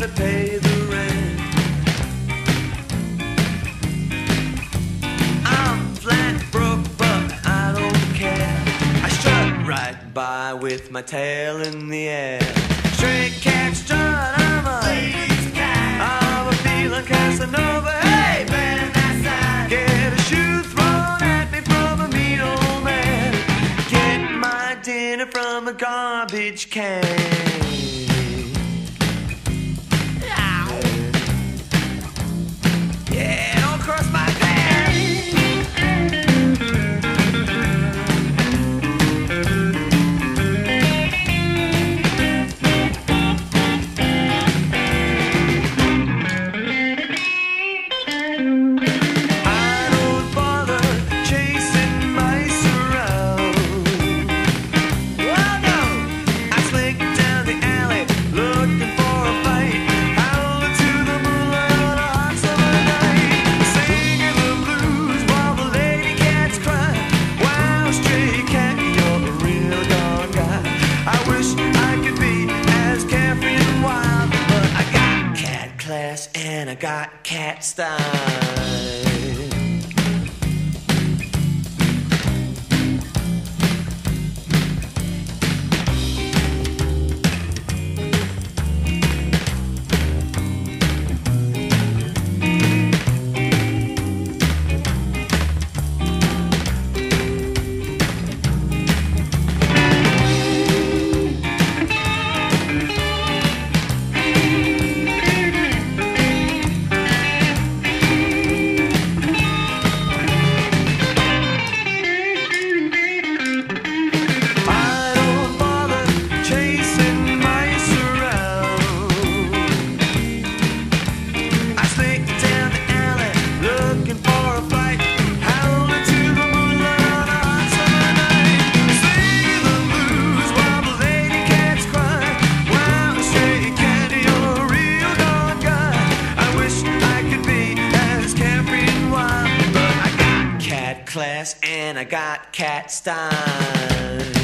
to pay the rent. I'm flat broke, but I don't care. I strut right by with my tail in the air. Stray cat strut, I'm a ladies cat. I'm a feeling Casanova. Hey, man, that's Get a shoe thrown at me from a mean old man. Get my dinner from a garbage can. And I got cat style. Class and I got cat style.